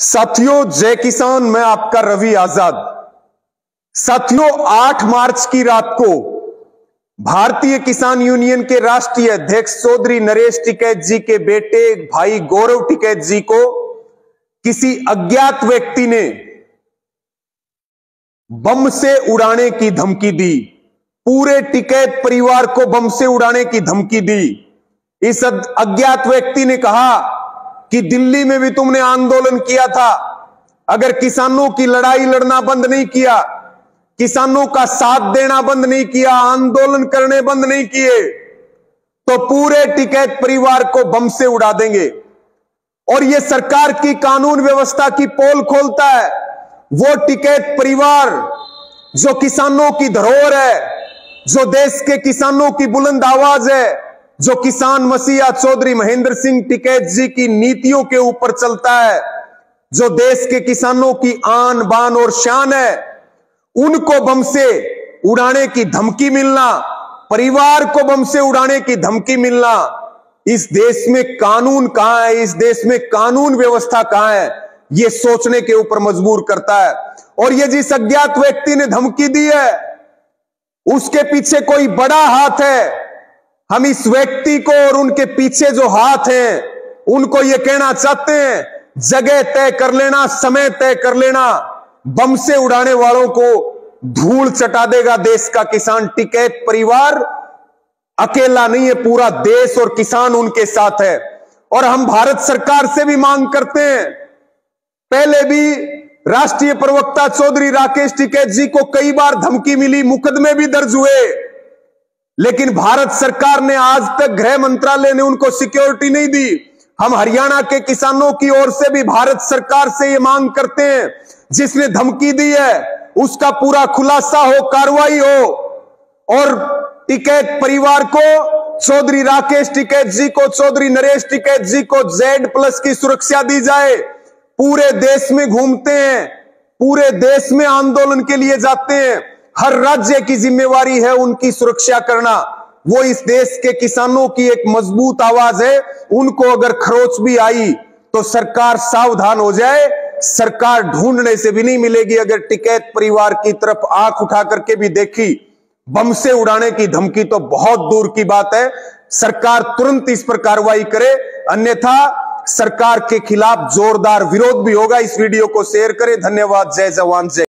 साथियों, जय किसान, मैं आपका रवि आज़ाद। साथियों 8 मार्च की रात को भारतीय किसान यूनियन के राष्ट्रीय अध्यक्ष चौधरी नरेश टिकैत जी के बेटे, भाई गौरव टिकैत जी को किसी अज्ञात व्यक्ति ने बम से उड़ाने की धमकी दी। पूरे टिकैत परिवार को बम से उड़ाने की धमकी दी। इस अज्ञात व्यक्ति ने कहा कि दिल्ली में भी तुमने आंदोलन किया था। अगर किसानों की लड़ाई लड़ना बंद नहीं किया, किसानों का साथ देना बंद नहीं किया, आंदोलन करने बंद नहीं किए तो पूरे टिकैत परिवार को बम से उड़ा देंगे। और यह सरकार की कानून व्यवस्था की पोल खोलता है। वो टिकैत परिवार जो किसानों की धरोहर है, जो देश के किसानों की बुलंद आवाज़ है जो किसान मसीहा चौधरी महेंद्र सिंह टिकैत जी की नीतियों के ऊपर चलता है, जो देश के किसानों की आन, बान और शान है, उनको बम से उड़ाने की धमकी मिलना, परिवार को बम से उड़ाने की धमकी मिलना, इस देश में कानून कहाँ है, इस देश में कानून व्यवस्था कहाँ है यह सोचने के ऊपर मजबूर करता है। और यह जिस अज्ञात व्यक्ति ने धमकी दी है, उसके पीछे कोई बड़ा हाथ है हम इस व्यक्ति को और उनके पीछे जो हाथ हैं, उनको ये कहना चाहते हैं, जगह तय कर लेना, समय तय कर लेना, बम से उड़ाने वालों को धूल चटा देगा देश का किसान, टिकैत परिवार, अकेला नहीं है, पूरा देश और किसान उनके साथ है। और हम भारत सरकार से भी मांग करते हैं, पहले भी राष्ट्रीय प्रवक्ता चौधरी राकेश टिकैत जी को कई बार धमकी मिली, मुकदमे भी दर्ज हुए। लेकिन भारत सरकार ने आज तक गृह मंत्रालय ने उनको सिक्योरिटी नहीं दी। हम हरियाणा के किसानों की ओर से भी भारत सरकार से ये मांग करते हैं। जिसने धमकी दी है, उसका पूरा खुलासा हो, कार्रवाई हो। और टिकैत परिवार को, चौधरी राकेश टिकैत जी को, चौधरी नरेश टिकैत जी को जेड प्लस की सुरक्षा दी जाए। पूरे देश में घूमते हैं, पूरे देश में आंदोलन के लिए जाते हैं। हर राज्य की जिम्मेवारी है उनकी सुरक्षा करना। वो इस देश के किसानों की एक मज़बूत आवाज़ है। उनको अगर खरोच भी आई तो सरकार सावधान हो जाए। सरकार ढूँढने से भी नहीं मिलेगी। अगर टिकैत परिवार की तरफ़ आँख उठा करके भी देखी, बम से उड़ाने की धमकी तो बहुत दूर की बात है। सरकार तुरंत इस पर कार्रवाई करे। अन्यथा सरकार के खिलाफ जोरदार विरोध भी होगा। इस वीडियो को शेयर करें। धन्यवाद। जय जवान, जय